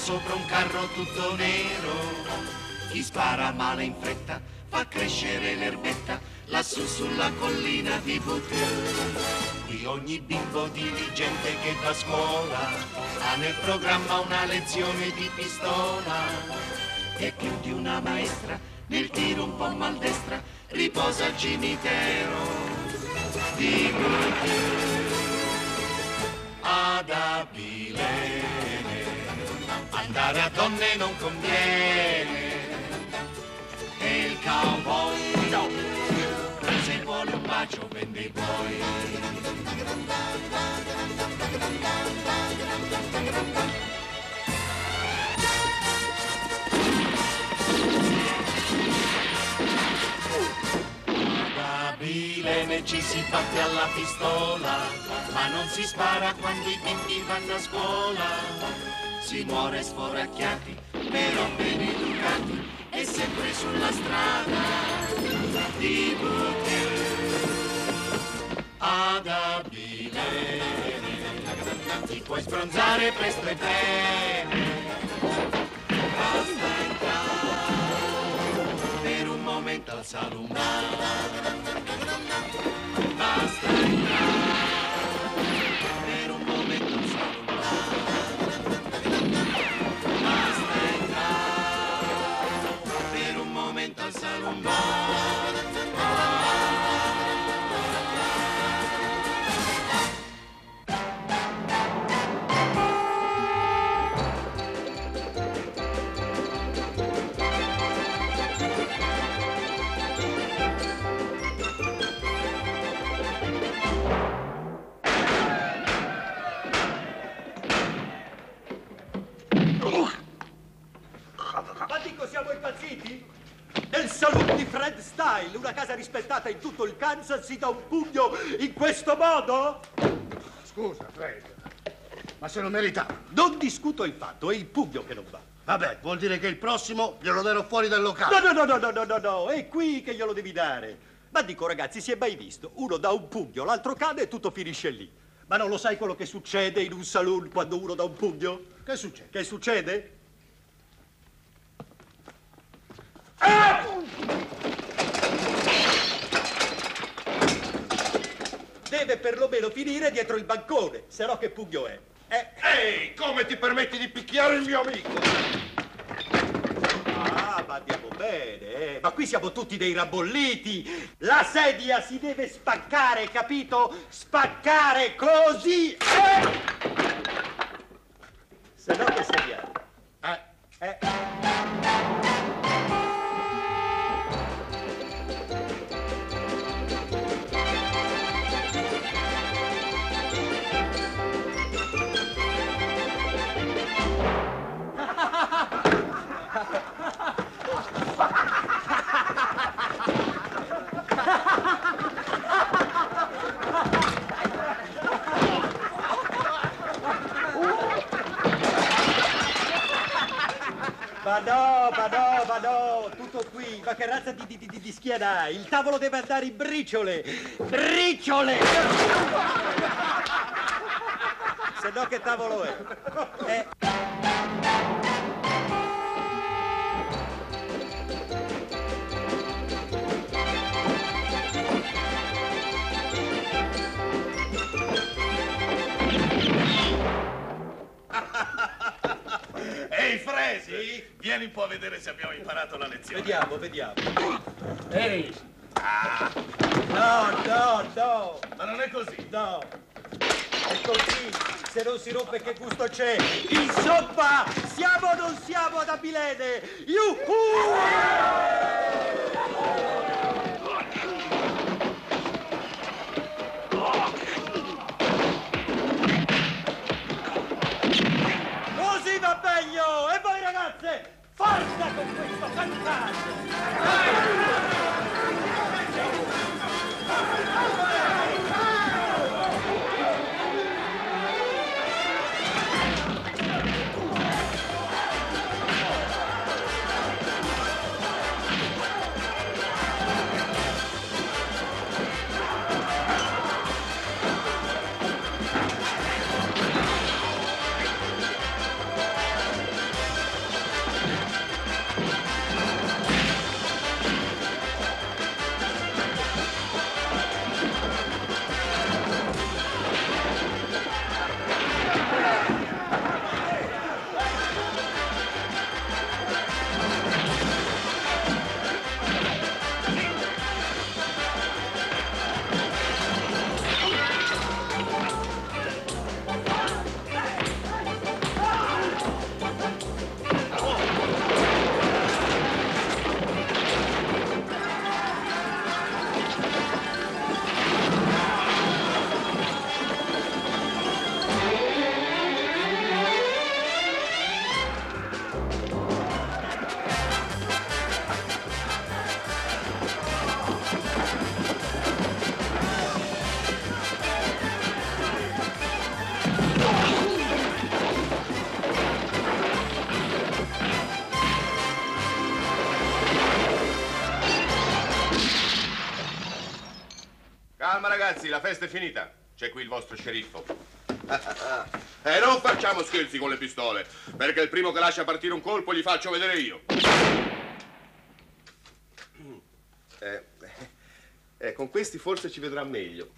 sopra un carro tutto nero. Chi spara male in fretta fa crescere l'erbetta lassù sulla collina di Bouquet. Qui ogni bimbo diligente che va a scuola ha nel programma una lezione di pistola e più di una maestra nel tiro un po' maldestra riposa al cimitero di Bouquet ad Abilene. Andare a donne non conviene. E il cowboy no. Se vuole un bacio vende i buoi. Ad Abilene ci si batte alla pistola, ma non si spara quando i bimbi vanno a scuola. Si muore sforacchiati, però ben educati, e sempre sulla strada di Bouquet. Ad Abilene ti puoi sbronzare presto e bene. Basta entrare per un momento al salumare. Basta entrare Style, una casa rispettata in tutto il Kansas, si dà un pugno in questo modo? Scusa, Fred, ma se lo meritava. Non discuto il fatto, è il pugno che non va. Vabbè, vuol dire che il prossimo glielo darò fuori dal locale. no, no, no, no, no, no, no, è qui che glielo devi dare. Ma dico, ragazzi, si è mai visto? Uno dà un pugno, l'altro cade e tutto finisce lì. Ma non lo sai quello che succede in un saloon quando uno dà un pugno? Che succede? Che succede? Deve perlomeno finire dietro il bancone, se no che pugno è? Eh, Ehi, come ti permetti di picchiare il mio amico? ah, ma andiamo bene, eh. Ma qui siamo tutti dei rabolliti. La sedia si deve spaccare, capito? Spaccare così. Eh! Se no che sediamo? Eh, Eh. No, tutto qui. Ma che razza di, di, di, di schiena hai? Il tavolo deve andare in briciole. Briciole! Se no che tavolo è? Eh. Ehi, Fresi, vieni un po' a vedere se abbiamo imparato la lezione. Vediamo, vediamo. ehi, No, no, no, Ma non è così. no. È così. Se non si rompe che gusto c'è? Insomma, siamo o non siamo ad Abilene? Yuhu! Con questo cantante! La festa è finita. C'è qui il vostro sceriffo. e non facciamo scherzi con le pistole, perché il primo che lascia partire un colpo gli faccio vedere io. Eh, eh, con questi forse ci vedrà meglio.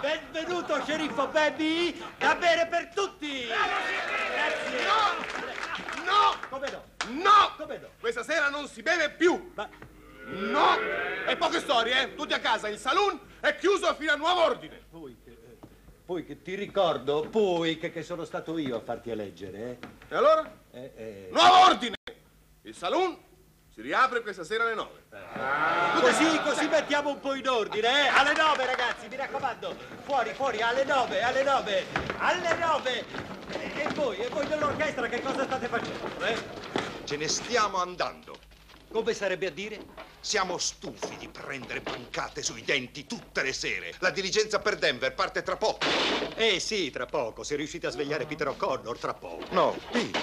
Benvenuto, sceriffo Baby! Da bere per tutti! Grazie! No! No! Come no? No! Come no? Questa sera non si beve più! Ma No! E poche storie, eh? Tutti a casa, il saloon è chiuso fino a nuovo ordine. poi che, poi che ti ricordo, poi che, che sono stato io a farti eleggere, E allora? eh? Eh, eh. Nuovo ordine! Il saloon si riapre questa sera alle nove. Così, così mettiamo un po' in ordine, eh? Alle nove, ragazzi, mi raccomando. Fuori, fuori, alle nove, alle nove, alle nove. E, e voi, e voi dell'orchestra che cosa state facendo, eh? Ce ne stiamo andando. Come sarebbe a dire? Siamo stufi di prendere bancate sui denti tutte le sere. La diligenza per Denver parte tra poco. Eh sì, tra poco, se riuscite a svegliare Peter O'Connor, tra poco. No, Pete.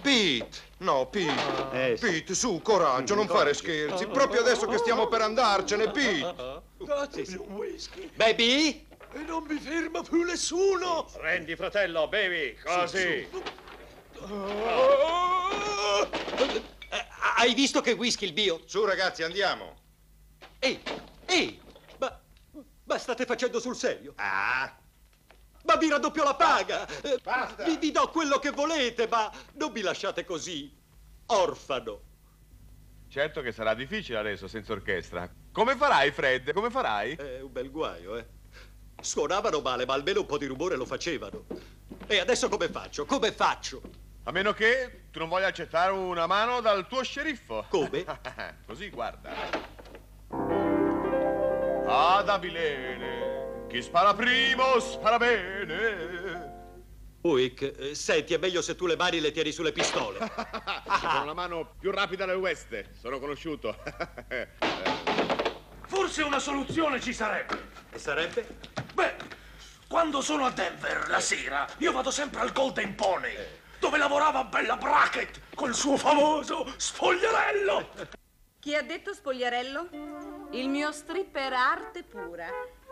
Pete. No, Pete. Eh, sì. Pete, su, coraggio, non fare scherzi. Proprio adesso che stiamo per andarcene, Pete. Sì, sì. Baby? E non mi ferma più nessuno! Prendi, fratello, bevi, così. Eh, hai visto che whisky il bio? Su, ragazzi, andiamo. Ehi, ehi, ma, ma state facendo sul serio? Ah, Ma vi raddoppio la paga! Eh, Basta. Vi, vi do quello che volete, ma non mi lasciate così, orfano. Certo che sarà difficile adesso senza orchestra. Come farai, Fred? Come farai? È un bel guaio, eh. Suonavano male, ma almeno un po' di rumore lo facevano. E adesso come faccio? Come faccio? A meno che tu non voglia accettare una mano dal tuo sceriffo. Come? Così, guarda. Ad Abilene, chi spara primo spara bene. Uic, eh, senti, è meglio se tu le mani le tieni sulle pistole. Con la mano più rapida del West, sono conosciuto. Forse una soluzione ci sarebbe. E sarebbe? Beh, quando sono a Denver la sera, io vado sempre al Golden Pony, dove lavorava Bella Brackett col suo famoso sfogliarello. Chi ha detto spogliarello? Il mio strip era arte pura.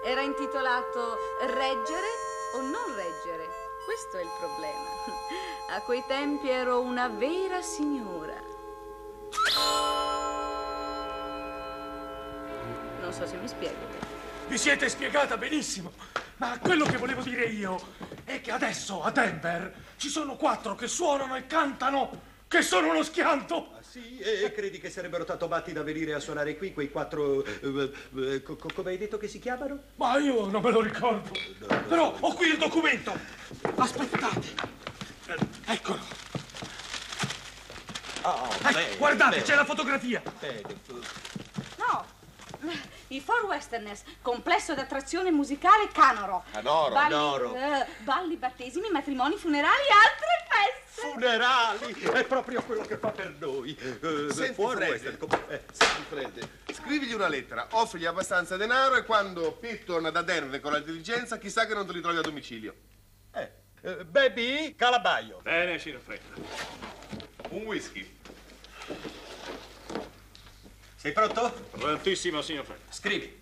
Era intitolato Reggere o non reggere. Questo è il problema. A quei tempi ero una vera signora. Non so se mi spiego. Vi siete spiegata benissimo, ma quello che volevo dire io è che adesso a Denver ci sono quattro che suonano e cantano che sono uno schianto. Sì, e credi che sarebbero tanto matti da venire a suonare qui quei quattro... eh, eh, co- co- come hai detto che si chiamano? Ma io non me lo ricordo. Però ho qui il documento. Aspettate. Eh, Eccolo. Oh, Eh, guardate, c'è la fotografia. No, i Four Westerners, complesso d'attrazione musicale Canoro. Canoro? Balli, Canoro. eh, balli, battesimi, matrimoni, funerali e altre feste. Funerali! È proprio quello che fa per noi. Eh, Senti, Fred. Western, come- eh. Senti, Fred, scrivigli una lettera, offrigli abbastanza denaro e quando Pete torna da Denver con la diligenza, chissà che non te li trovi a domicilio. Eh, eh, baby, calabaio. Bene, signor Fred. Un whisky. Sei pronto? Prontissimo, signor Fred. Scrivi.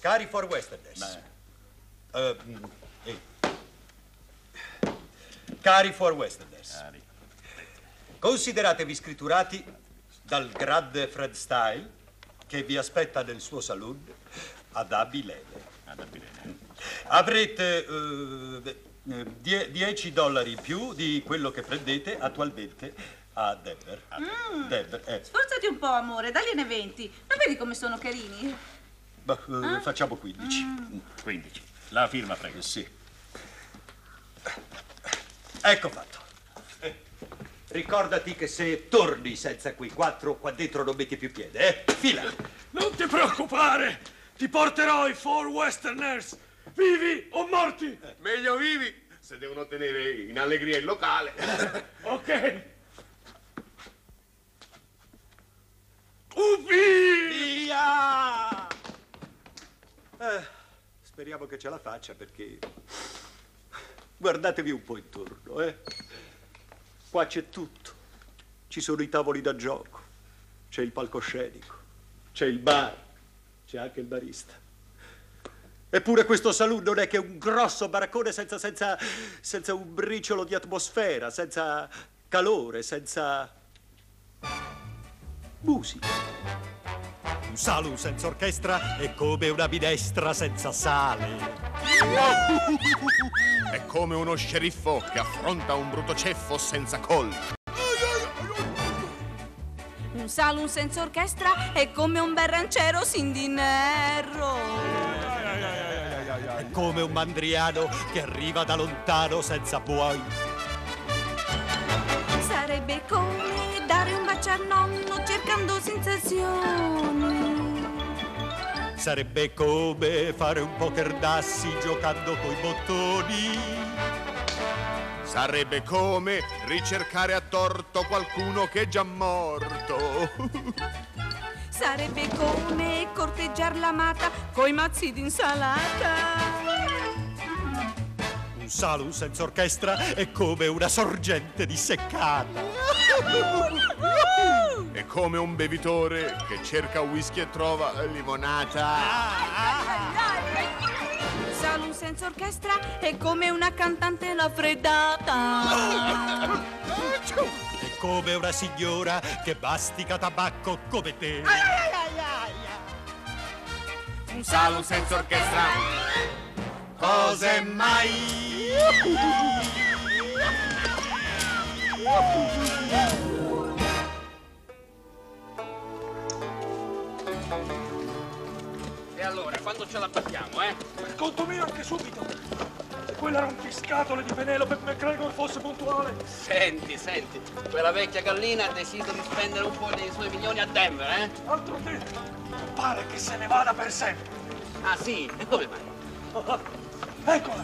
Cari for Westerners. Eh, mm, ehi. Cari for Westerners. Consideratevi scritturati dal grande Fred Style che vi aspetta nel suo saloon ad Abilene. Avrete eh, eh, die- 10 dollari in più di quello che prendete attualmente a Denver. Denver, eh. Sforzati un po', amore, dagliene 20. Non vedi come sono carini? Ma, eh, facciamo 15. 15. La firma, prego. Eh, Sì. Ecco fatto. Eh, Ricordati che se torni senza quei quattro qua dentro non metti più piede, eh? Fila! Non ti preoccupare! Ti porterò i Four Westerners, vivi o morti! Meglio vivi se devono tenere in allegria il locale. Ok! Ubi! Via! Eh, speriamo che ce la faccia perché... Guardatevi un po' intorno, eh? Qua c'è tutto. Ci sono i tavoli da gioco, c'è il palcoscenico, c'è il bar, c'è anche il barista. Eppure questo saloon non è che un grosso baraccone senza, senza, senza un briciolo di atmosfera, senza calore, senza musica. Un saloon senza orchestra è come una minestra senza sale. È come uno sceriffo che affronta un brutto ceffo senza collo. Un saloon senza orchestra è come un bel ranchero sin dinero. È come un mandriano che arriva da lontano senza buoi. Sarebbe come dare un bacio al nonno cercando sensazioni. Sarebbe come fare un poker d'assi giocando coi bottoni. Sarebbe come ricercare a torto qualcuno che è già morto. Sarebbe come corteggiar l'amata coi mazzi d'insalata. Un saloon senza orchestra è come una sorgente disseccata. È come un bevitore che cerca whisky e trova limonata. Un saloon senza orchestra è come una cantante la freddata. È come una signora che mastica tabacco come te. Un Salo senza orchestra. Cose mai. E allora, quando ce la battiamo, eh? Per conto mio anche subito! Se quella rompiscatole di Penelope McGregor fosse puntuale! Senti, senti, quella vecchia gallina ha deciso di spendere un po' dei suoi milioni a Denver, eh? Altro che! Pare che se ne vada per sempre! Ah sì? E come mai? Eccola!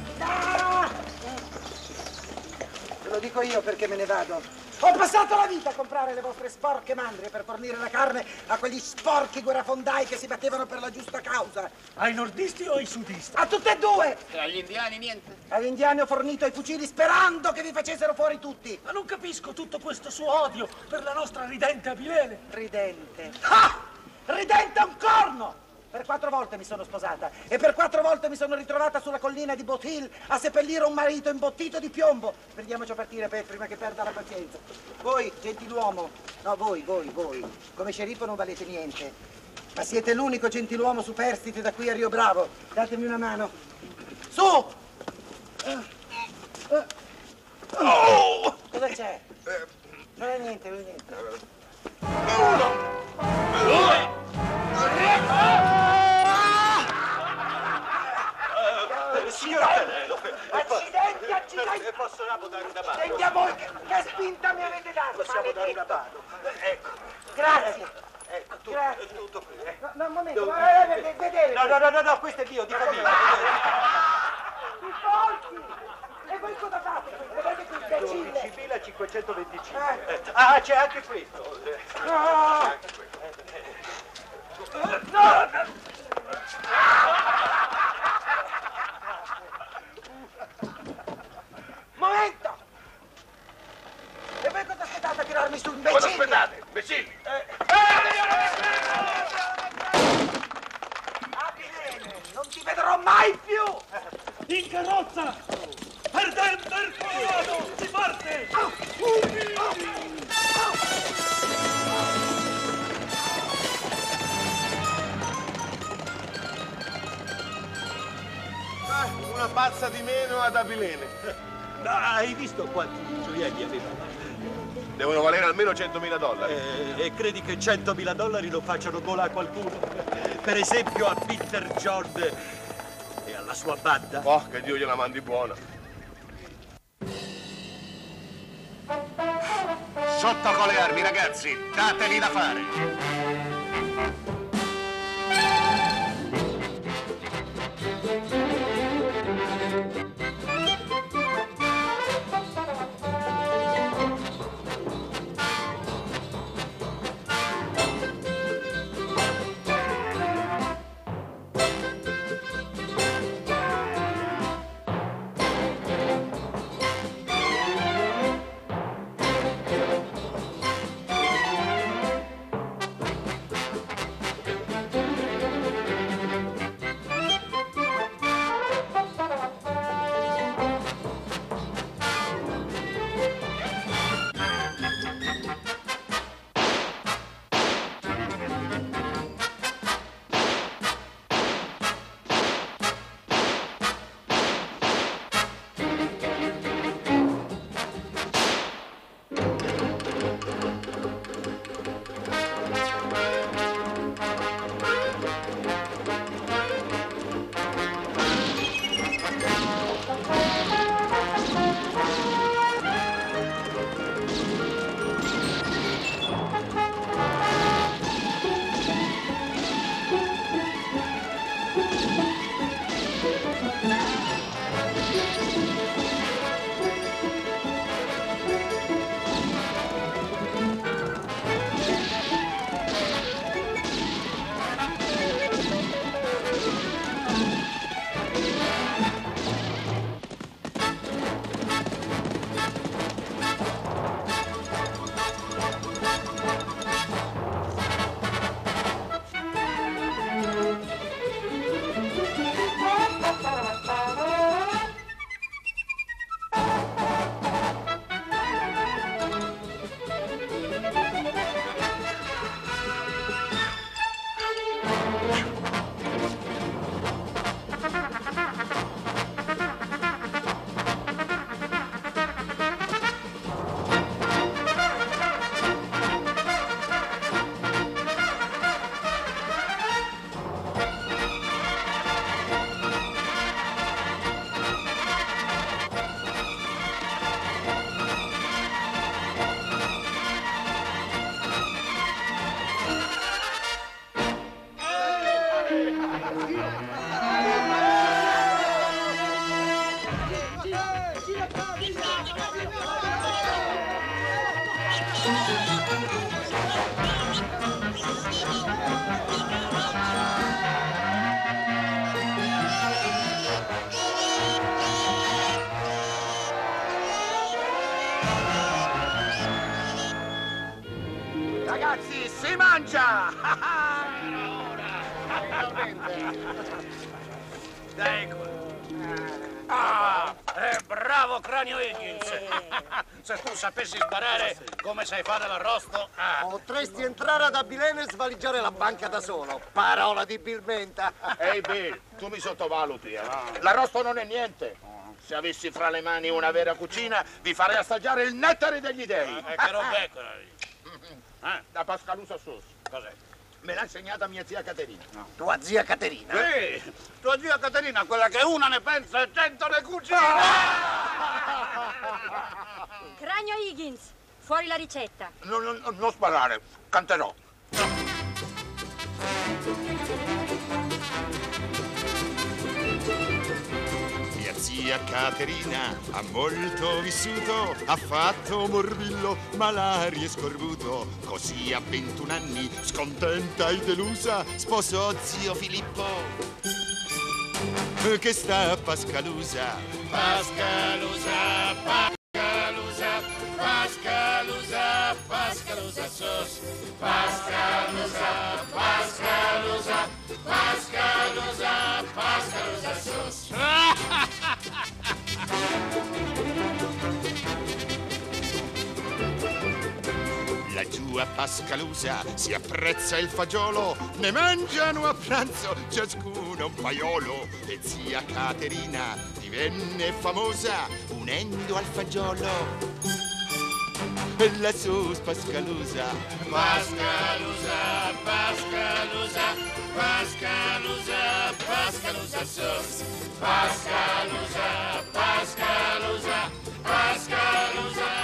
Te lo dico io perché me ne vado. Ho passato la vita a comprare le vostre sporche mandrie per fornire la carne a quegli sporchi guerrafondai che si battevano per la giusta causa. Ai nordisti o ai sudisti? A tutte e due! E agli indiani niente? Agli indiani ho fornito i fucili sperando che vi facessero fuori tutti. Ma non capisco tutto questo suo odio per la nostra ridente Abilene! Ridente. Ah! Ridente un corno! Per quattro volte mi sono sposata e per quattro volte mi sono ritrovata sulla collina di Bot Hill a seppellire un marito imbottito di piombo. Prendiamoci a partire, Pet, prima che perda la pazienza. Voi, gentiluomo, no, voi, voi, voi, come sceriffo non valete niente. Ma siete l'unico gentiluomo superstite da qui a Rio Bravo. Datemi una mano. Su! Eh, eh. Cosa c'è? Non è niente, non è niente. Signora Accidenti, accidenti! dare una mano? Senti a voi, che, spinta mi avete dato, Possiamo dare una maledetto. mano? Ecco, Grazie. ecco, tu, Grazie. tutto qui, eh. no, un momento, eh, eh, vedere. No, no, no, no, no, questo è mio, dico mio. E voi cosa fate? Vedete qui, imbecille? 12.525. Eh, Ah, c'è anche questo. Eh, No! Momento! 100.000 dollari. Eh, e credi che 100.000 dollari lo facciano gola a qualcuno? Per esempio a Peter John e alla sua banda? Oh, che Dio gliela mandi buona. Sotto con le armi, ragazzi, datevi da fare. Cranio Higgins. Se tu sapessi sparare come sai fare l'arrosto. Ah. Potresti entrare ad Abilene e svaligiare la banca da solo. Parola di Bill Menta. Ehi Bill, tu mi sottovaluti, eh. L'arrosto non è niente. Se avessi fra le mani una vera cucina, vi farei assaggiare il nettare degli dei. Eh, che roba è quella lì? Eh, da Pascalusa Sus. Cos'è? Me l'ha insegnata mia zia Caterina. Tua zia Caterina? Sì, tua zia Caterina, quella che una ne pensa e cento ne cucina. Cranio Higgins, fuori la ricetta. Non, non- non sparare, canterò. Zia Caterina ha molto vissuto, ha fatto morbillo, malaria e scorbuto. Così a 21 anni, scontenta e delusa, sposò zio Filippo, che sta a Pascalusa. Pascalusa, Pascalusa, Pascalusa, Pascalusa sos. Pascalusa, Pascalusa, Pascalusa, Pascalusa sos. a Pascalusa si apprezza il fagiolo, ne mangiano a pranzo ciascuno un paiolo. E zia Caterina divenne famosa unendo al fagiolo la sus Pascalusa. Pascalusa, Pascalusa, Pascalusa, Pascalusa sos. Pascalusa, Pascalusa, Pascalusa.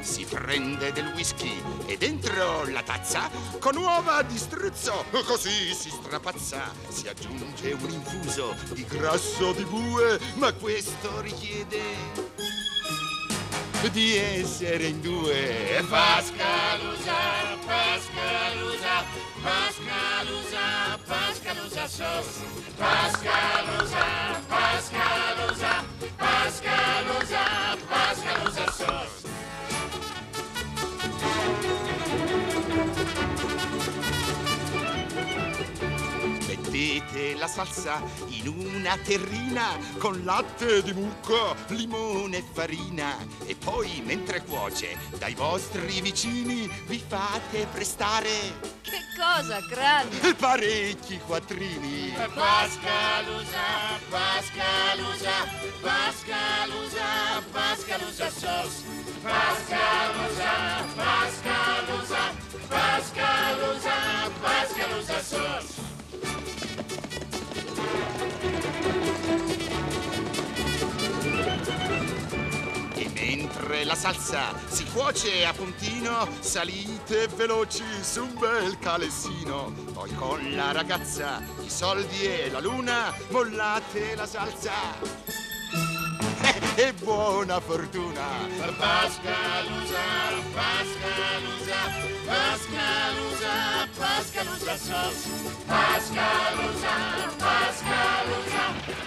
Si prende del whisky e dentro la tazza con uova di struzzo così si strapazza. Si aggiunge un infuso di grasso di bue, ma questo richiede di essere in due. Pascalusa, Pascalusa, Pascalusa, Pascalusa sos. Pascalusa, Pascalusa, Pascalusa, Pascalusa sos. Mettete la salsa in una terrina con latte di mucca, limone e farina e poi mentre cuoce dai vostri vicini vi fate prestare Che cosa, cranio? parecchi quattrini. Pascalusa, Pascalusa, Pascalusa, Pascalusa sos. Pascalusa, Pascalusa, Pascalusa, Pascalusa sos. Mentre la salsa si cuoce a puntino, salite veloci su un bel calessino. Poi con la ragazza, i soldi e la luna, mollate la salsa. E buona fortuna! Pascalusa, Pascalusa, Pascalusa, Pascalusa sos. Pascalusa, Pascalusa, Pascalusa,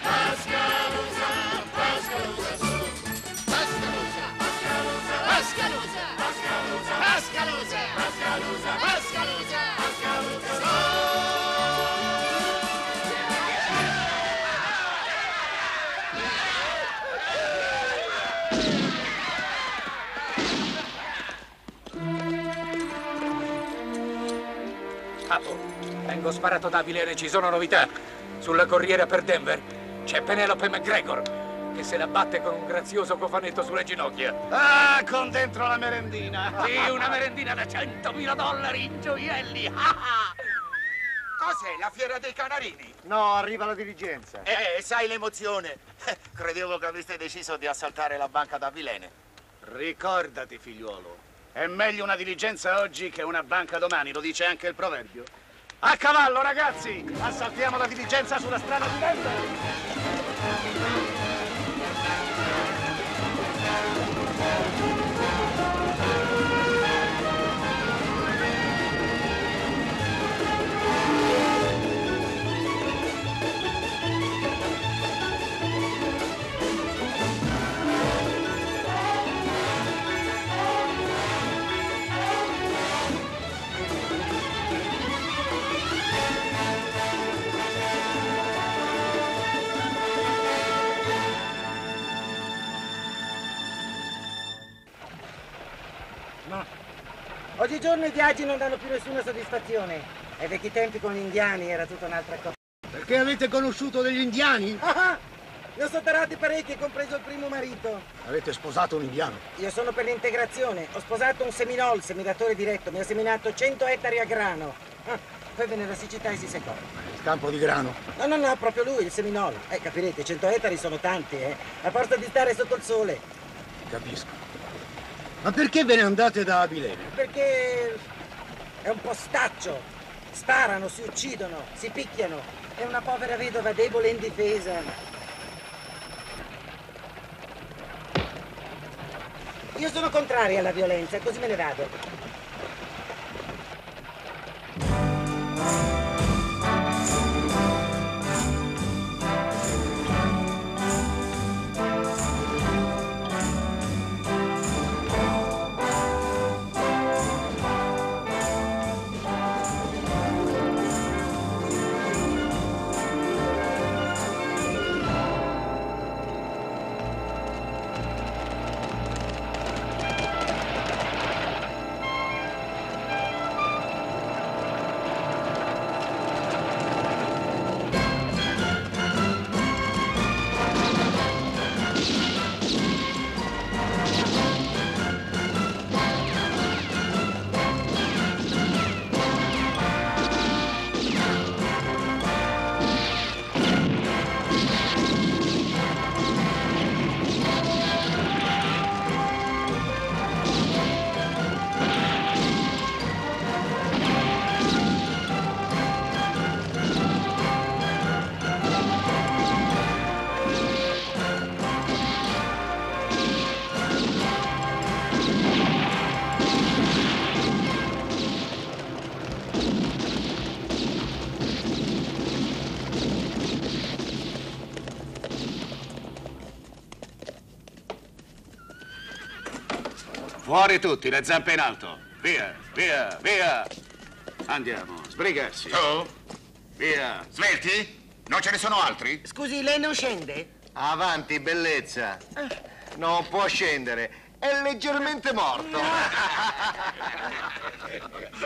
Pascalusa, Pascalusa, Pascalusa Capo, vengo sparato da Abilene, ci sono novità. Sulla corriera per Denver c'è Penelope McGregor se la batte con un grazioso cofanetto sulle ginocchia. Ah, con dentro la merendina. Sì, una merendina da 100.000 dollari in gioielli. Cos'è, la fiera dei canarini? No, arriva la diligenza. Eh, sai l'emozione. Eh, Credevo che aveste deciso di assaltare la banca da Vilene. Ricordati, figliuolo, è meglio una diligenza oggi che una banca domani, lo dice anche il proverbio. A cavallo, ragazzi! Assaltiamo la diligenza sulla strada di Denver! Oggigiorno i viaggi non danno più nessuna soddisfazione. Ai vecchi tempi con gli indiani era tutta un'altra cosa. Perché avete conosciuto degli indiani? Ah, ah, ne ho sotterrati parecchi, compreso il primo marito. Avete sposato un indiano? Io sono per l'integrazione. Ho sposato un seminol, semidatore diretto. Mi ha seminato 100 ettari a grano. Ah, poi venne la siccità e si seccò. Il campo di grano. No, no, no, proprio lui, il seminol. Eh, capirete, 100 ettari sono tanti, eh. A forza di stare sotto il sole. Capisco. Ma perché ve ne andate da Abilene? Perché è un postaccio. Sparano, si uccidono, si picchiano. È una povera vedova debole e indifesa. Io sono contraria alla violenza, così me ne vado. Fuori tutti, le zampe in alto. Via, via, via. Andiamo, sbrigarsi. Tu? Via. Svelti? Non ce ne sono altri? Scusi, lei non scende? Avanti, bellezza. Non può scendere. È leggermente morto.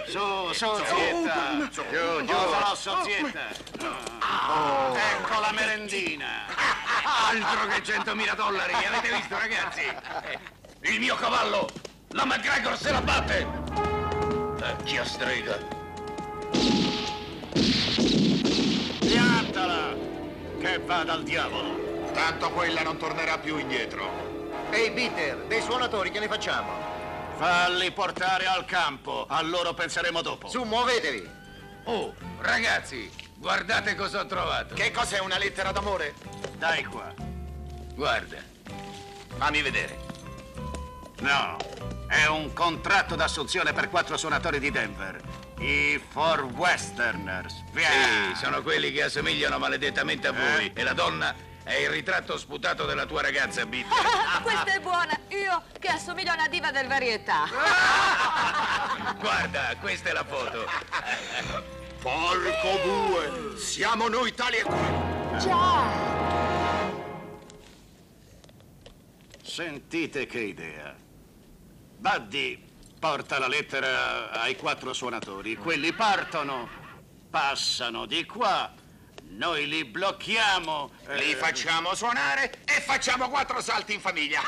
Su, su, zietta. Giù, giù. Rosso, zietta. Oh. Ecco la merendina. Altro che 100.000 dollari. Avete visto, ragazzi? Il mio cavallo, la McGregor se la batte. Vecchia strega. Piantala, che vada al diavolo. Tanto quella non tornerà più indietro. Ehi, Peter, dei suonatori che ne facciamo? Falli portare al campo, a loro penseremo dopo. Su, muovetevi. Oh, ragazzi, guardate cosa ho trovato. Che cos'è una lettera d'amore? Dai qua. Guarda. Fammi vedere. No, è un contratto d'assunzione per quattro suonatori di Denver. I Four Westerners. Via. Sì, sono quelli che assomigliano maledettamente a voi. Eh? E la donna è il ritratto sputato della tua ragazza, Bitte. Questa è buona. Io che assomiglio a una diva del varietà. Guarda, questa è la foto. Porco bue! Siamo noi tali e quali. Già. Sentite che idea. Buddy porta la lettera ai quattro suonatori. Quelli partono, passano di qua. Noi li blocchiamo. Li eh, facciamo suonare e facciamo quattro salti in famiglia.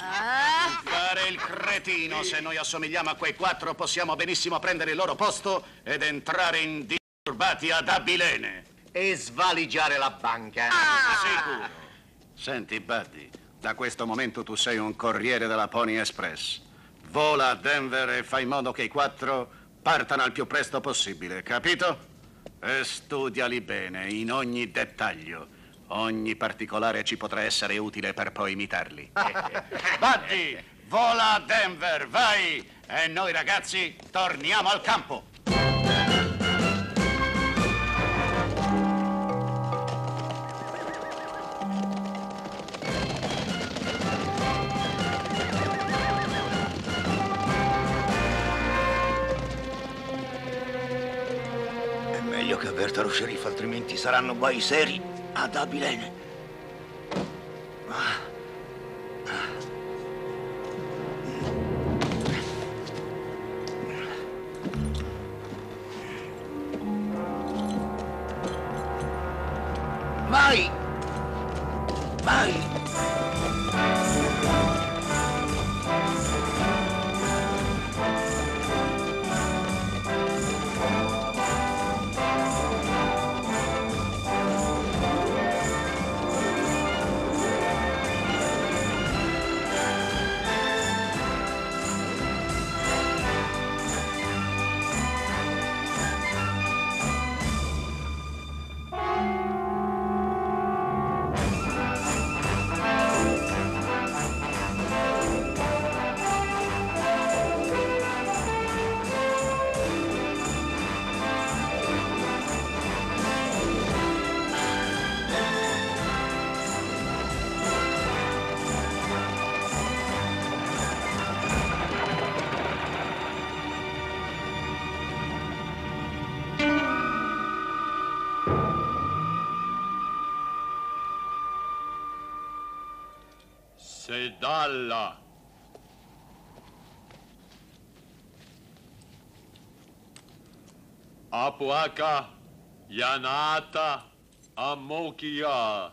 Ah, Fare il cretino, se noi assomigliamo a quei quattro possiamo benissimo prendere il loro posto ed entrare indisturbati ad Abilene. E svaligiare la banca. Sicuro. Senti, Buddy, da questo momento tu sei un corriere della Pony Express. Vola a Denver e fai in modo che i quattro partano al più presto possibile, capito? E studiali bene, in ogni dettaglio. Ogni particolare ci potrà essere utile per poi imitarli. Buddy, vola a Denver, vai! E noi ragazzi torniamo al campo. Lo sceriffo, altrimenti saranno guai seri ad Abilene. Vai! Sedalla. Apuaka, Yanata, Amokia,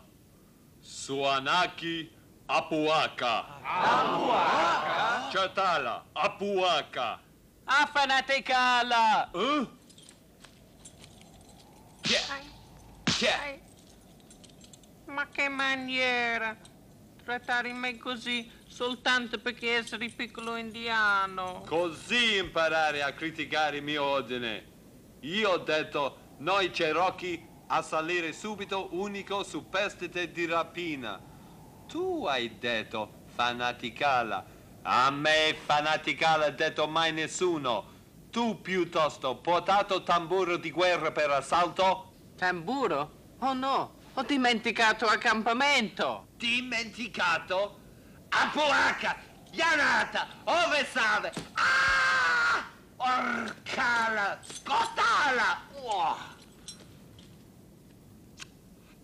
Suanaki, Apuaka. Apuaka? Chatala, Apuaka. A fanaticala! Eh? Ma che maniera! Trattare me così soltanto perché essere piccolo indiano. Così imparare a criticare il mio ordine. Io ho detto, noi Cherokee a salire subito unico superstite di rapina. Tu hai detto fanaticala. A me fanaticala ha detto mai nessuno. Tu piuttosto portato tamburo di guerra per assalto? Tamburo? Oh no, ho dimenticato accampamento. Dimenticato? Apuaca! Yanata! Ove sale? Ah! Orcala! Scotala! Oh!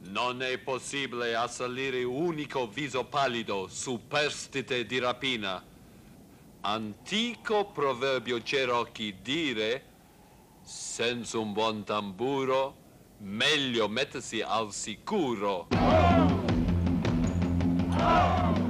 Non è possibile assalire unico viso pallido, superstite di rapina. Antico proverbio Cherokee dire, senza un buon tamburo, meglio mettersi al sicuro. Senza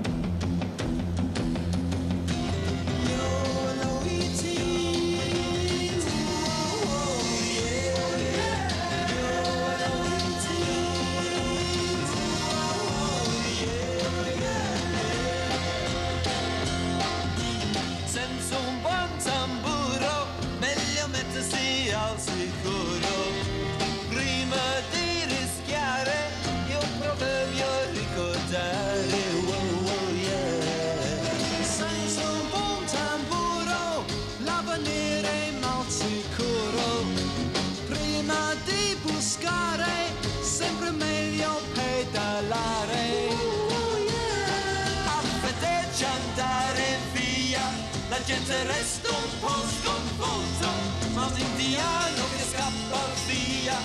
gente resta un po' sconvolta, ma un indiano che scappa via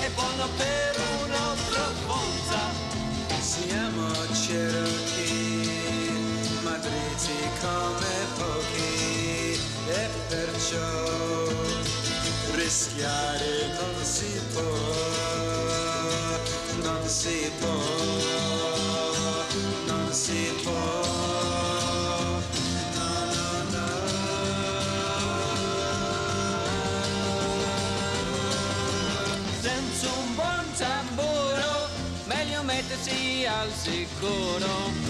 è buono per un'altra volta. Siamo Cherokee, madriti come pochi, e perciò rischiare non si può, non si può, al sicuro.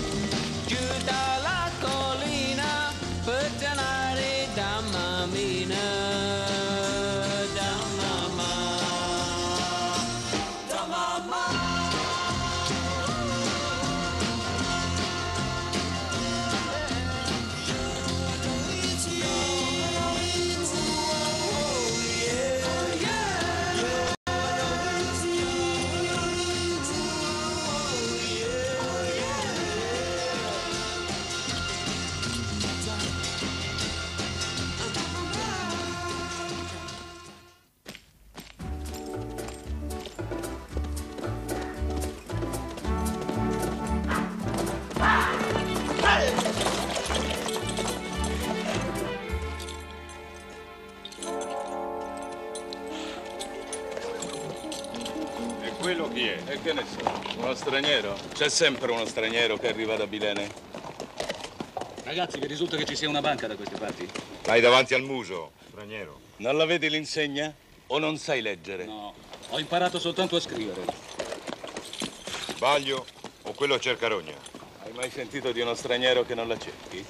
C'è sempre uno straniero che arriva da Bilene. Ragazzi, vi risulta che ci sia una banca da queste parti? Vai davanti al muso, straniero. Non la vedi l'insegna? O non sai leggere? No, ho imparato soltanto a scrivere. Sbaglio o quello cerca rogna? Hai mai sentito di uno straniero che non la cerchi?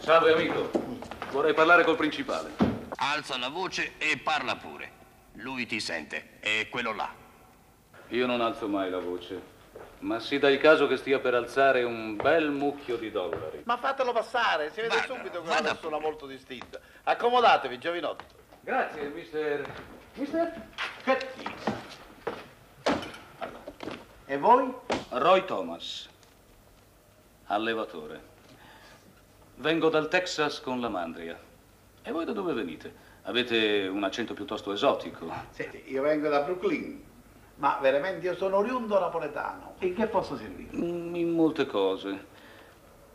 Salve amico, vorrei parlare col principale. Alza la voce e parla pure. Lui ti sente, è quello là. Io non alzo mai la voce, ma si dà il caso che stia per alzare un bel mucchio di dollari. Ma fatelo passare, si vede Vada, subito che è una persona molto distinta. Accomodatevi, giovinotto. Grazie, mister... Mister? E voi? Roy Thomas, allevatore. Vengo dal Texas con la mandria. E voi da dove venite? Avete un accento piuttosto esotico. Senti, io vengo da Brooklyn, ma veramente io sono oriundo napoletano. In che posso servire? Mm, In molte cose.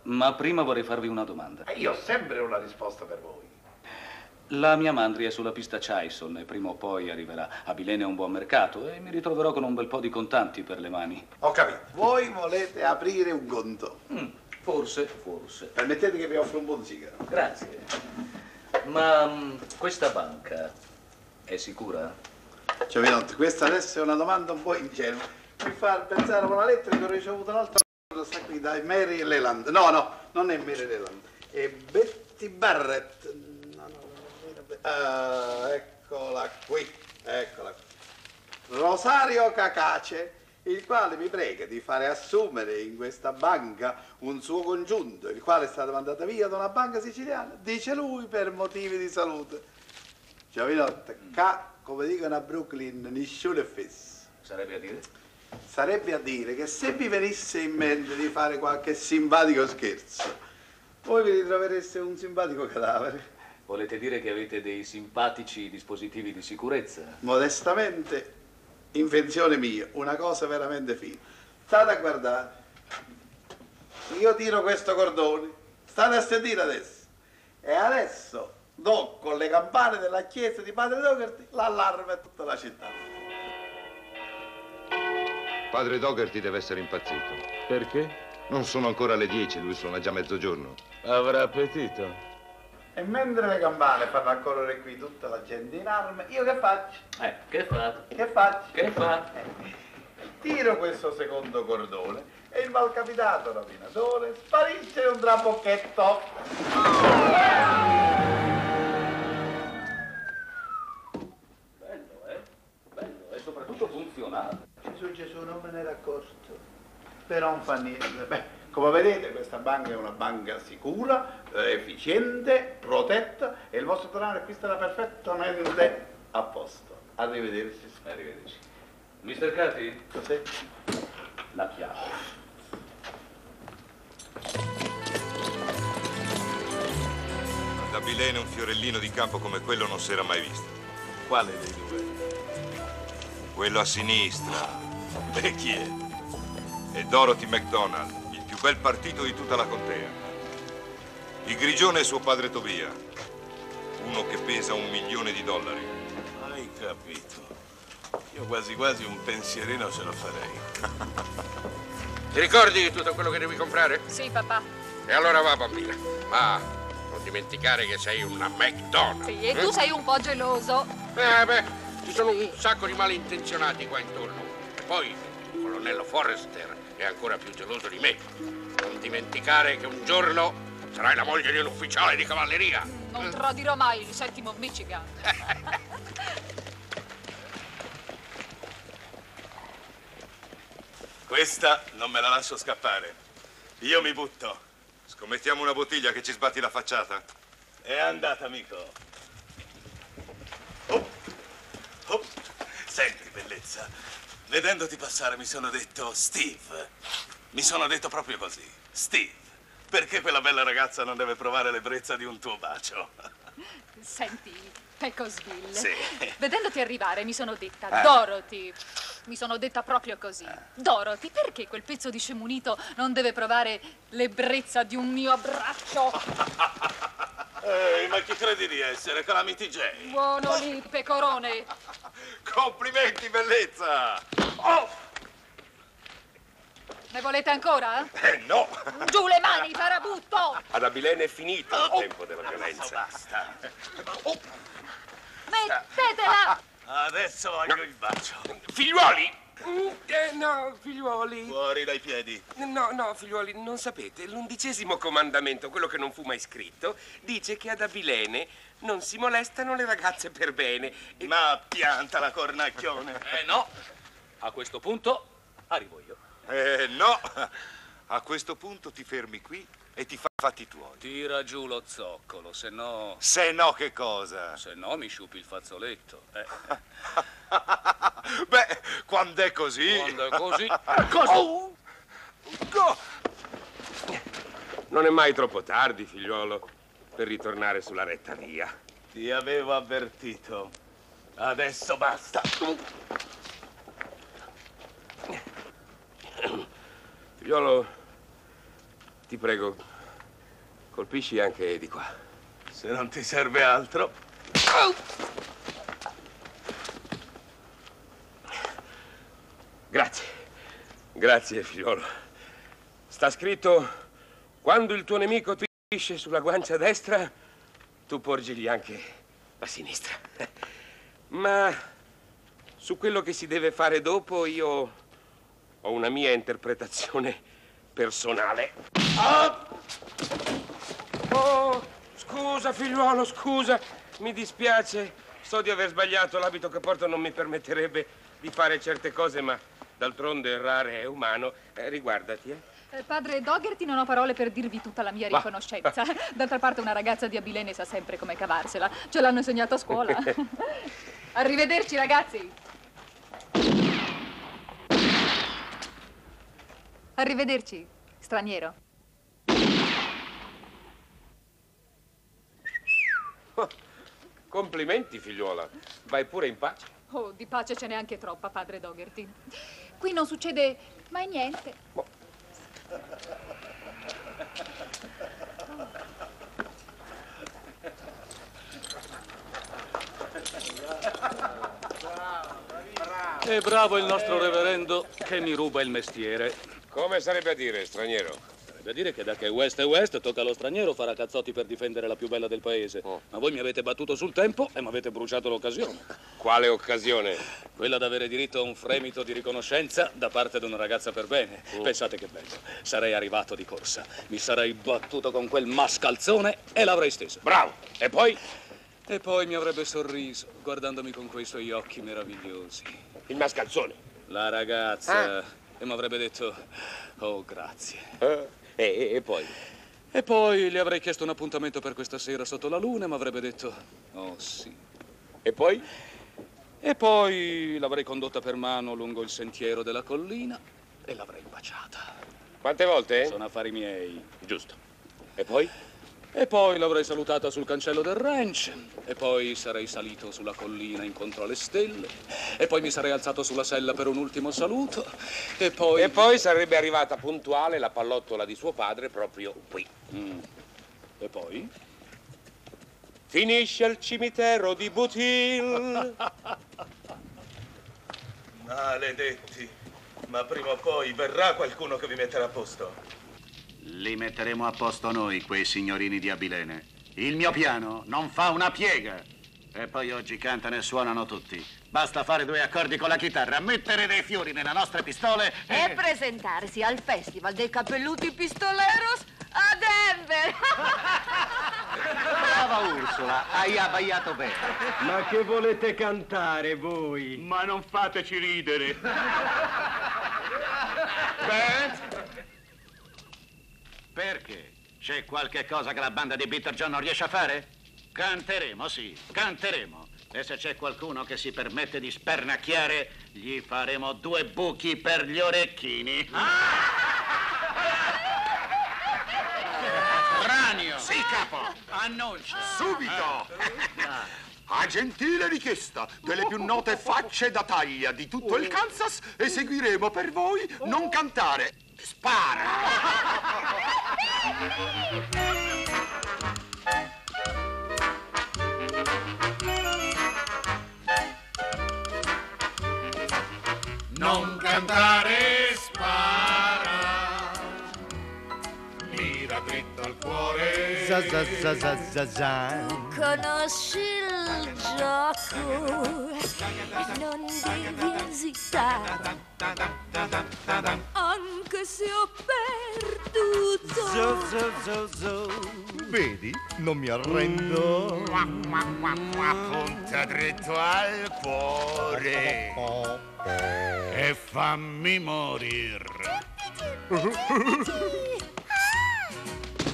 Ma prima vorrei farvi una domanda. Eh, Io ho sempre una risposta per voi. La mia mandria è sulla pista Chison e prima o poi arriverà. A Bilene è un buon mercato e mi ritroverò con un bel po' di contanti per le mani. Ho capito. Voi volete aprire un conto? Forse, forse. Permettete che vi offro un buon sigaro. Grazie. Ma mm, questa banca è sicura? Giovinotto, questa adesso è una domanda un po' ingenua. Mi fa pensare a una lettera che ho ricevuto l'altra volta qui da Mary Leland. No, no, non è Mary Leland. È Betty Barrett. No, no, Ah, eccola qui, eccola qui. Rosario Cacace, il quale mi prega di fare assumere in questa banca un suo congiunto, il quale è stato mandato via da una banca siciliana, dice lui, per motivi di salute. Giovinotto, ca, come dicono a Brooklyn, nessuno è fesso. Sarebbe a dire? Sarebbe a dire che se vi venisse in mente di fare qualche simpatico scherzo, voi vi ritrovereste un simpatico cadavere. Volete dire che avete dei simpatici dispositivi di sicurezza? Modestamente, invenzione mia, una cosa veramente fine. State a guardare. Io tiro questo cordone, state a sentire adesso. E adesso do con le campane della chiesa di Padre Dougherty l'allarme a tutta la città. Padre Dougherty deve essere impazzito. Perché? Non sono ancora le 10, lui suona già mezzogiorno. Avrà appetito. E mentre le campane fanno accorrere qui tutta la gente in arme, io che faccio? Eh, che fa? Che faccio? Che fa? Tiro questo secondo cordone e il malcapitato rapinatore sparisce in un trabocchetto. Bello, eh? Bello, e soprattutto funzionale. Gesù Gesù non me ne era accorto. Però non fa niente. Beh, come vedete questa banca è una banca sicura, eh, efficiente, protetta e il vostro denaro qui starà perfettamente a posto. Arrivederci. Arrivederci. Mister Cati? Cos'è? La chiave. Da Bilene un fiorellino di campo come quello non si era mai visto. Quale dei due? Quello a sinistra. E chi è? È Dorothy McDonald, bel partito di tutta la contea. Il grigione è suo padre Tobia, uno che pesa un milione di dollari. Hai capito. Io quasi quasi un pensierino ce lo farei. Ti ricordi di tutto quello che devi comprare? Sì, papà. E allora va, bambina. Va. Non dimenticare che sei una McDonald's. Sì, e tu eh? sei un po' geloso. Eh, beh, ci sono un sacco di malintenzionati qua intorno. E poi il colonnello Forrester è ancora più geloso di me. Non dimenticare che un giorno sarai la moglie di un ufficiale di cavalleria. Non tradirò mai il settimo Michigan. Questa non me la lascio scappare. Io mi butto. Scommettiamo una bottiglia che ci sbatti la facciata? È andata, amico. Oh. Oh. Senti, bellezza. Vedendoti passare mi sono detto, Steve. Mi sono detto proprio così. Steve, perché quella bella ragazza non deve provare l'ebbrezza di un tuo bacio? Senti, Pecosville. Sì. Vedendoti arrivare mi sono detta, Eh. Dorothy. Mi sono detta proprio così. Dorothy, perché quel pezzo di scemunito non deve provare l'ebbrezza di un mio abbraccio? Ehi, ma chi credi di essere? Calamity Jane. Buono lì, pecorone. Complimenti, bellezza! Ne volete ancora? Eh, no! Giù le mani, farabutto! Ad Abilene è finito il tempo della violenza. Basta. Mettetela! Adesso voglio il bacio. Figliuoli! Eh, no, figliuoli. Fuori dai piedi. No, no, figliuoli, non sapete, l'undicesimo comandamento, quello che non fu mai scritto, dice che ad Abilene non si molestano le ragazze per bene. E- Ma pianta la cornacchione. Eh no, a questo punto arrivo io. Eh, no! A questo punto ti fermi qui e ti fa fatti tuoi. Tira giù lo zoccolo, se no... Se no, che cosa? Se no mi sciupi il fazzoletto. Eh. Beh, quando è così... Quando è così... Cosa? Oh! Go! Non è mai troppo tardi, figliuolo, per ritornare sulla retta via. Ti avevo avvertito. Adesso basta. Figliolo, ti prego, colpisci anche di qua. Se non ti serve altro. Grazie. Grazie, figliolo. Sta scritto, quando il tuo nemico ti colpisce sulla guancia destra, tu porgigli anche la sinistra. Ma su quello che si deve fare dopo io ho una mia interpretazione personale. Ah! Oh, scusa, figliuolo, scusa. Mi dispiace. So di aver sbagliato. L'abito che porto non mi permetterebbe di fare certe cose, ma d'altronde errare è umano. Eh, riguardati, eh. Eh, Padre Dougherty, non ho parole per dirvi tutta la mia riconoscenza. D'altra parte una ragazza di Abilene sa sempre come cavarsela. Ce l'hanno insegnato a scuola. Arrivederci, ragazzi. Arrivederci, straniero. Complimenti, figliuola. Vai pure in pace. Oh, di pace ce n'è anche troppa, padre Dougherty. Qui non succede mai niente. E bravo il nostro reverendo che mi ruba il mestiere. Come sarebbe a dire, straniero? Sarebbe a dire che da che West è West tocca allo straniero fare a cazzotti per difendere la più bella del paese. Ma voi mi avete battuto sul tempo e mi avete bruciato l'occasione. Quale occasione? Quella d'avere diritto a un fremito di riconoscenza da parte di una ragazza per bene. Pensate che bello. Sarei arrivato di corsa, mi sarei battuto con quel mascalzone e l'avrei steso. Bravo! E poi? E poi mi avrebbe sorriso, guardandomi con quei suoi occhi meravigliosi. Il mascalzone? La ragazza. E mi avrebbe detto, oh, grazie. Eh, e, e poi? E poi le avrei chiesto un appuntamento per questa sera sotto la luna e mi avrebbe detto, oh sì. E poi? E poi l'avrei condotta per mano lungo il sentiero della collina e l'avrei baciata. Quante volte? Sono affari miei. Giusto. E poi? E poi l'avrei salutata sul cancello del ranch. E poi sarei salito sulla collina incontro alle stelle. E poi mi sarei alzato sulla sella per un ultimo saluto. E poi... E poi sarebbe arrivata puntuale la pallottola di suo padre proprio qui. Mm. E poi? Finisce al cimitero di Butil. Maledetti. Ma prima o poi verrà qualcuno che vi metterà a posto. Li metteremo a posto noi, quei signorini di Abilene. Il mio piano non fa una piega. E poi oggi cantano e suonano tutti. Basta fare due accordi con la chitarra, mettere dei fiori nelle nostre pistole E presentarsi al Festival dei Cappelluti Pistoleros a Denver. Brava Ursula, hai abbaiato bene. Ma che volete cantare voi? Ma non fateci ridere. Perché? C'è qualche cosa che la banda di Bitter John non riesce a fare? Canteremo, sì, canteremo. E se c'è qualcuno che si permette di spernacchiare, gli faremo due buchi per gli orecchini. Cranio! Sì, capo. Annuncia! Subito! A gentile richiesta delle più note facce da taglia di tutto il Kansas, eseguiremo per voi Non cantare. Spara! Non cantare spara, mira dritto al cuore. Za za za za za za. Conosci il gioco, non devi esitare. Anche se ho perduto. Zo zo zo zo. Vedi, non mi arrendo. Punta dritto al cuore e fammi morire.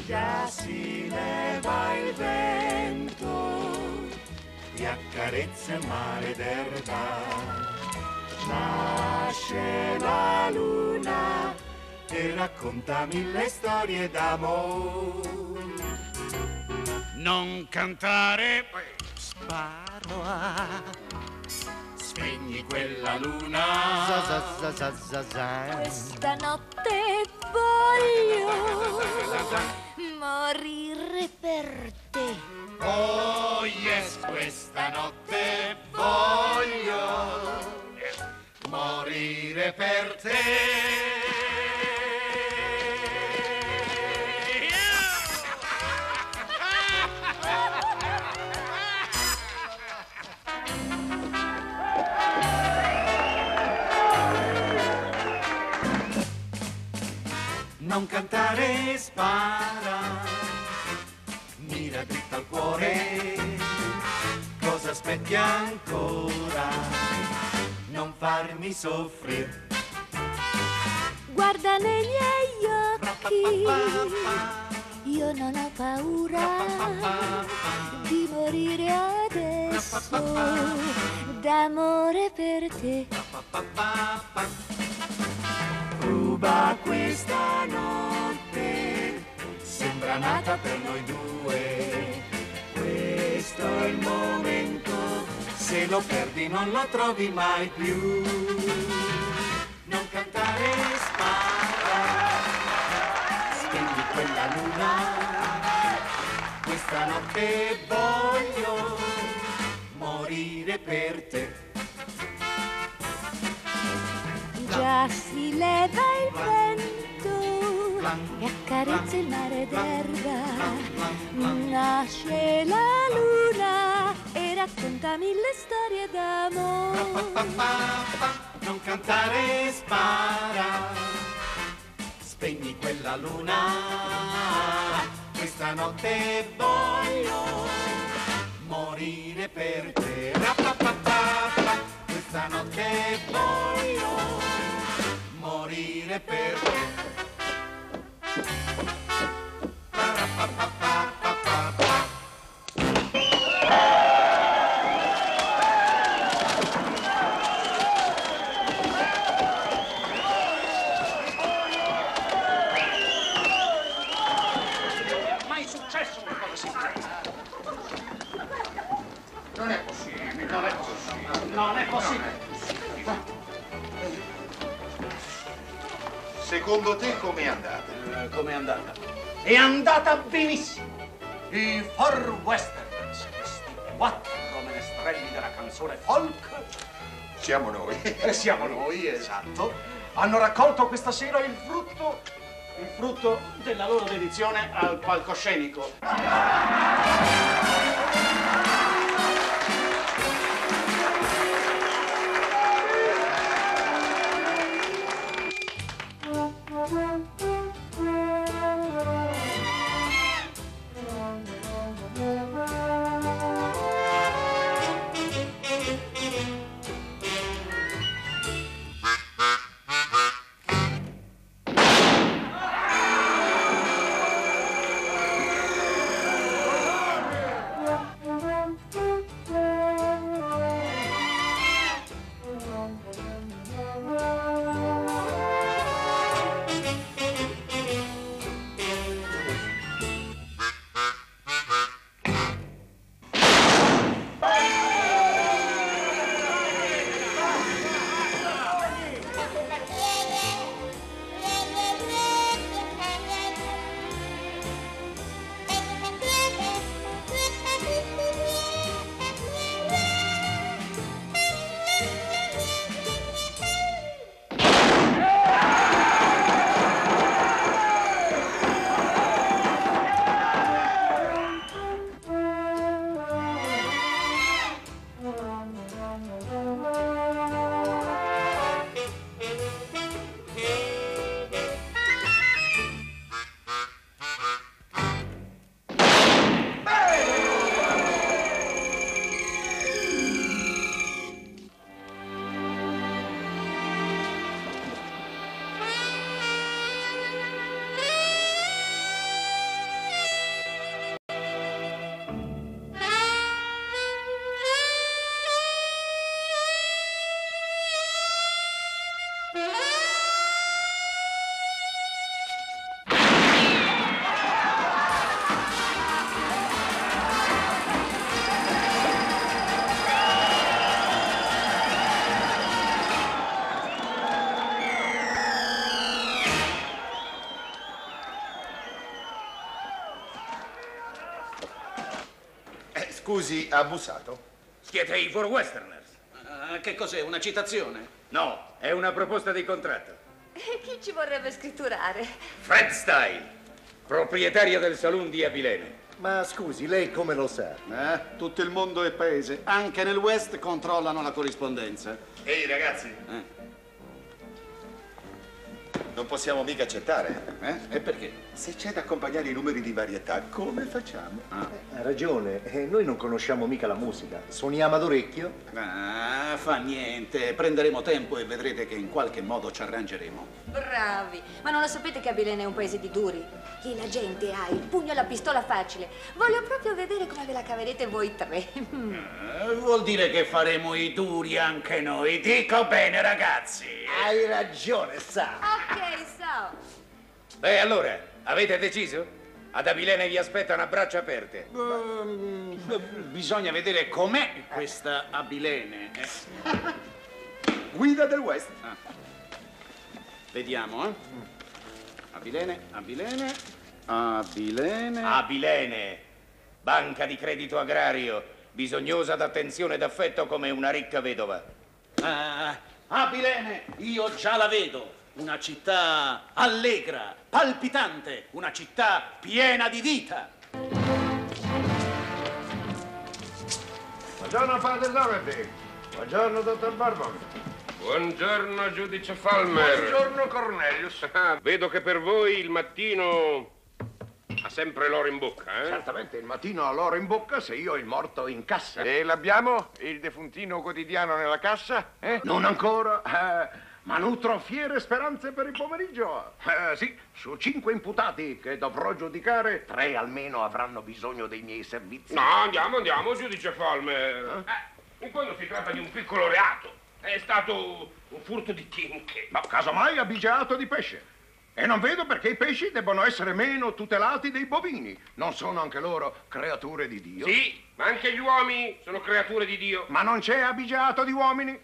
Già si leva il vento, ti accarezza maledetta. Nasce la luna e racconta mille storie d'amore. Non cantare sparo a spegni quella luna za za za. Questa notte voglio morire per te. Oh yes, questa notte voglio morire per te. Non cantare, spara, mira dritta al cuore, cosa aspetti ancora? Non farmi soffrire. Guarda miei occhi, io non ho paura di morire adesso d'amore per te. Ruba questa notte, sembra nata per noi due. Questo è il momento, se lo perdi non lo trovi mai più. Non cantare, spara, spegni quella luna. Questa notte voglio morire per te. Già si leva il vento e accarezza il mare d'erba. Nasce la luna e racconta mille storie d'amore. Non cantare, spara, spegni quella luna. Questa notte voglio morire per te. Questa notte voglio morire per. Non è possibile, non è possibile. Secondo te com'è andata? Eh, Com'è andata? È andata benissimo. I Far Westerns, questi quattro menestrelli della canzone folk, Siamo noi. e siamo noi, esatto, hanno raccolto questa sera il frutto, il frutto della loro dedizione al palcoscenico. Scusi, ha abusato? Siete i For Westerners? Ah, che cos'è, una citazione? No, è una proposta di contratto. E chi ci vorrebbe scritturare? Fred Style, proprietario del saloon di Abilene. Ma scusi, lei come lo sa? Eh? Tutto il mondo è paese. Anche nel West controllano la corrispondenza. Ehi ragazzi, Eh? Non possiamo mica accettare. Eh? E perché? Se c'è da accompagnare i numeri di varietà, come facciamo? Ha ragione, eh, noi non conosciamo mica la musica. Suoniamo ad orecchio. Ah, fa niente. Prenderemo tempo e vedrete che in qualche modo ci arrangeremo. Bravi! Ma non lo sapete che Abilene è un paese di duri? Lì la gente ha il pugno e la pistola facile. Voglio proprio vedere come ve la caverete voi tre. Eh, vuol dire che faremo i duri anche noi. Dico bene, ragazzi. Hai ragione, sa. ok. Beh, allora, avete deciso? Ad Abilene vi aspettano a braccia aperte. Ehm, Bisogna vedere com'è questa Abilene. eh. Guida del West. Ah. Vediamo, eh. Abilene, Abilene, Abilene. Abilene, banca di credito agrario, bisognosa d'attenzione e d'affetto come una ricca vedova. Ah, Abilene, io già la vedo. Una città allegra, palpitante, una città piena di vita. Buongiorno padre Doherty. Buongiorno dottor Bourbon. Buongiorno, giudice Falmer. Buongiorno Cornelius. Ah, vedo che per voi il mattino ha sempre l'oro in bocca, eh? Certamente il mattino ho l'oro in bocca se io ho il morto in cassa. E l'abbiamo? Il defuntino quotidiano nella cassa? Eh? Non ancora. eh, ma nutro fiere speranze per il pomeriggio. Eh, sì, su cinque imputati che dovrò giudicare, tre almeno avranno bisogno dei miei servizi. No, andiamo, andiamo, giudice Falmer. Eh, in quando si tratta di un piccolo reato. È stato un furto di tinche. Ma casomai abigiato di pesce. E non vedo perché i pesci debbano essere meno tutelati dei bovini. Non sono anche loro creature di Dio? Sì, ma anche gli uomini sono creature di Dio. Ma non c'è abigiato di uomini?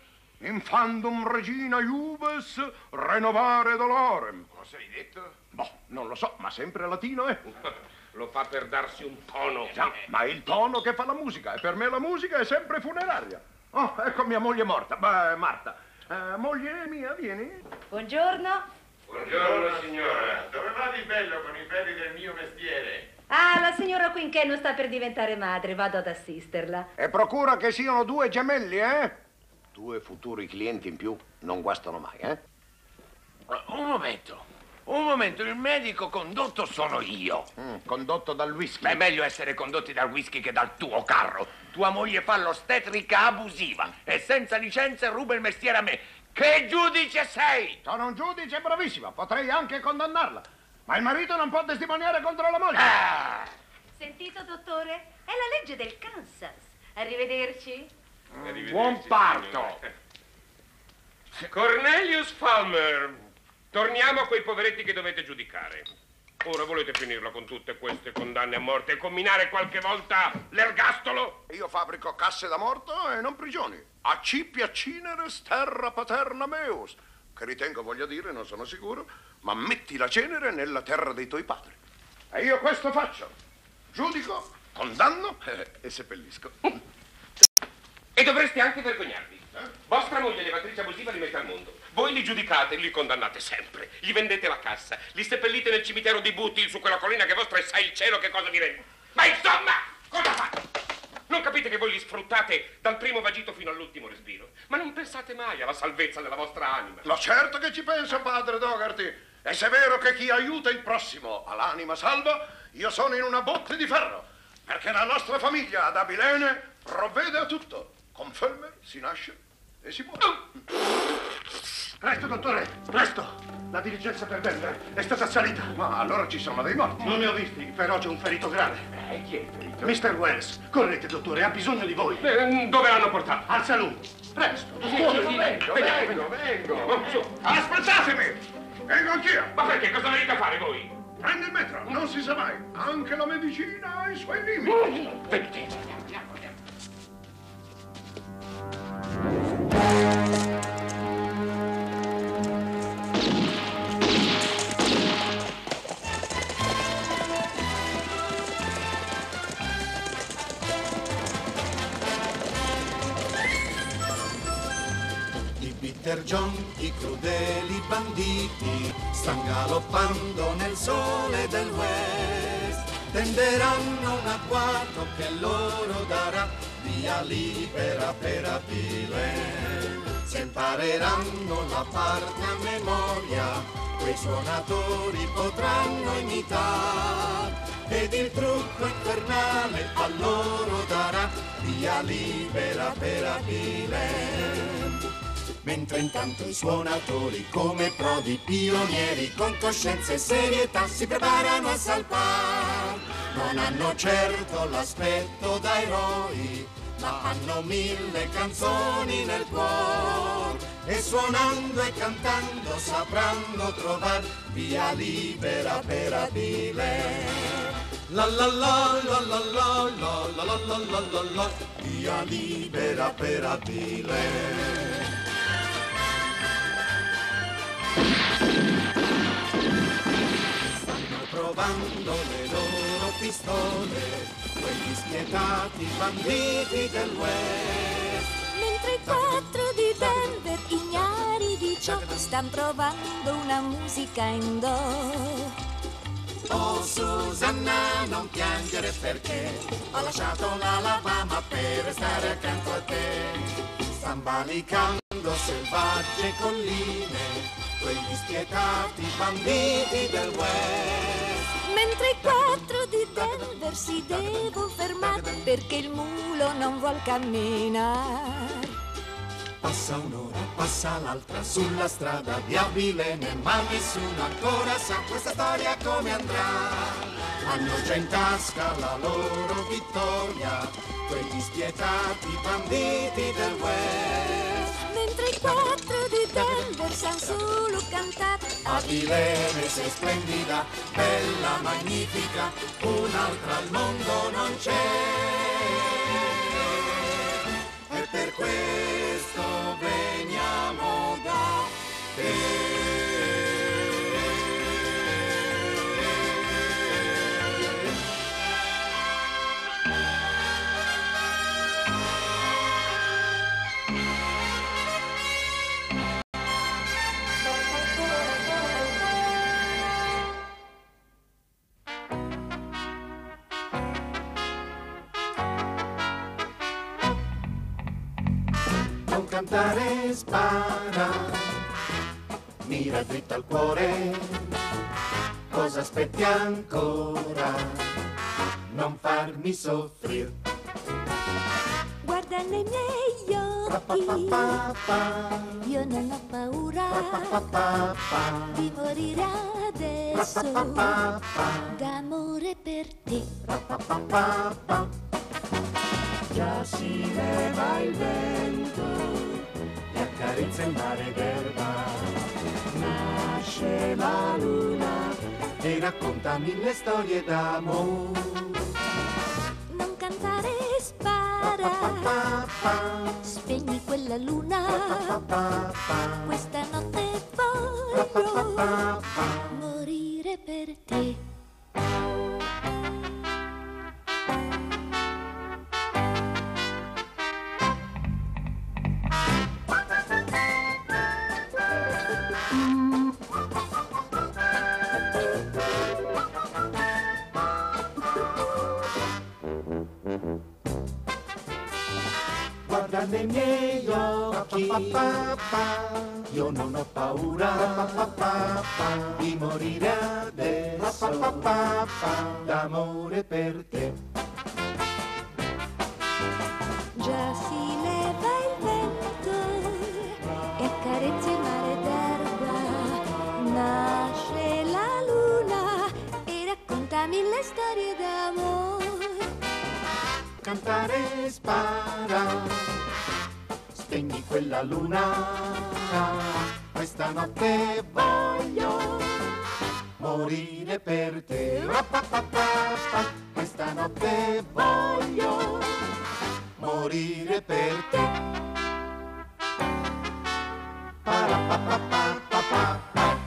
Infandum regina iubes renovare dolorem. Cosa hai detto? Boh, non lo so, ma sempre latino, eh? Lo fa per darsi un tono. Già, ma è il tono che fa la musica e per me la musica è sempre funeraria. Oh, ecco mia moglie morta. Beh, Marta. Eh, moglie mia, vieni. Buongiorno. Buongiorno, signora. Dove va di bello con i peli del mio mestiere? Ah, la signora Quinqueno sta per diventare madre, vado ad assisterla. E procura che siano due gemelli, eh? Due futuri clienti in più non guastano mai, eh? Un momento. Un momento, il medico condotto sono io. Mm, condotto dal whisky. È meglio essere condotti dal whisky che dal tuo carro. Tua moglie fa l'ostetrica abusiva e senza licenza ruba il mestiere a me. Che giudice sei? Sono un giudice bravissimo, potrei anche condannarla. Ma il marito non può testimoniare contro la moglie. Ah! Sentito, dottore? È la legge del Kansas. Arrivederci. Buon parto. Cornelius Falmer, torniamo a quei poveretti che dovete giudicare. Ora volete finirla con tutte queste condanne a morte e combinare qualche volta l'ergastolo? Io fabbrico casse da morto e non prigioni. Accipia cineres terra paterna meus. Che ritengo voglia dire, non sono sicuro, ma metti la cenere nella terra dei tuoi padri. E io questo faccio. Giudico, condanno e seppellisco. E dovreste anche vergognarvi. Vostra moglie levatrice abusiva li mette al mondo. Voi li giudicate, li condannate sempre. Gli vendete la cassa, li seppellite nel cimitero di Butil su quella collina che vostra e sa il cielo che cosa vi rende. Ma insomma, cosa fate? Non capite che voi li sfruttate dal primo vagito fino all'ultimo respiro? Ma non pensate mai alla salvezza della vostra anima. Lo certo che ci penso, padre Dogarty. E se è vero che chi aiuta il prossimo ha l'anima salva, io sono in una botte di ferro. Perché la nostra famiglia ad Abilene provvede a tutto. Con si nasce e si muore. Presto, dottore, presto! La diligenza per Denver è stata assalita. Ma allora ci sono dei morti. Non ne ho visti, però c'è un ferito grave. E chi è il ferito? Mr. Wells, correte, dottore, ha bisogno di voi. Eh, dove l'hanno portato? Al saloon. Presto, dottore. sì, sì, vengo, vengo, vengo. Oh, su. Aspettatemi! Vengo anch'io! Ma perché? Cosa venite a fare voi? Prendi il metro, non si sa mai. Anche la medicina ha i suoi limiti. Venite. Peter John, i crudeli banditi, stanno galoppando nel sole del West, tenderanno un agguato che loro darà via libera per aprile. Se impareranno la parte a memoria, quei suonatori potranno imitare. Ed il trucco infernale a loro darà via libera per aprile. Mentre intanto i suonatori come prodi pionieri con coscienza e serietà si preparano a salpare. Non hanno certo l'aspetto da eroi, ma hanno mille canzoni nel cuore e suonando e cantando sapranno trovare via libera per aprile. La la la la la la la la la la la la la via libera per aprile. Provando le loro pistole, quegli spietati banditi del West. Mentre i quattro di Denver, ignari di ciò, stanno provando una musica in do. Oh Susanna, non piangere perché ho lasciato l'Alabama per restare accanto a te. Stan sull'orlo selvagge colline, quegli spietati banditi del West. Mentre i quattro di Denver si devono fermare perché il mulo non vuol camminare. Passa un'ora, passa l'altra sulla strada di Avilene, ma nessuno ancora sa questa storia come andrà. Hanno già in tasca la loro vittoria, quegli spietati banditi del West. 4 e 4 di Denver s'han solo cantato. Abilene sei splendida, bella, magnifica, un'altra al mondo non c'è. E per questo Non cantare spara, mira dritto al cuore, cosa aspetti ancora? Non farmi soffrire. Guarda nei miei occhi, io non ho paura di morire adesso. d'amore per te. Già si leva il vento e accarezza il mare d'erba. Nasce la luna e racconta mille storie d'amore. Non cantare spara, spegni quella luna, questa notte voglio morire per te. Guarda nei miei occhi, io non ho paura di morire adesso d'amore per te. Già si leva il vento e accarezza il mare d'erba. Nasce la luna e racconta mille storie d'amore. Cantare spara, spegni quella luna, questa notte voglio morire per te. Questa notte voglio morire per te. Parapapapapapa.